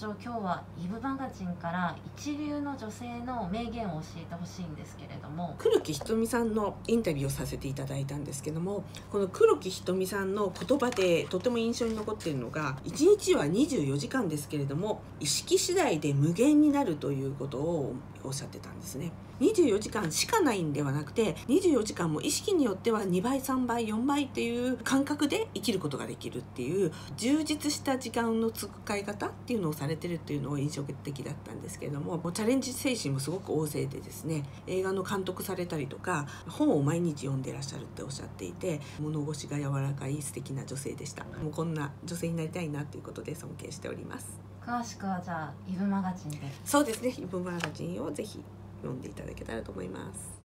長今日はイブマガジンから一流の女性の名言を教えてほしいんですけれども。黒木ひとみさんのインタビューをさせていただいたんですけどもこの黒木ひとみさんの言葉でとても印象に残っているのが1日は24時間ですけれども意識次第で無限になるということをおっしゃってたんですね。24時間しかないんではなくて24時間も意識によっては2倍3倍4倍っていう感覚で生きることができるっていう充実した時間の使い方っていうのをされてるっていうのを印象的だったんですけれどもチャレンジ精神もすごく旺盛でですね映画の監督されたりとか本を毎日読んでらっしゃるっておっしゃっていて物腰が柔らかい素敵な女性でした。もうこんな女性になりたいなということで尊敬しております。詳しくはじゃあイブマガジンで。そうですね。イブマガジンをぜひ読んでいただけたらと思います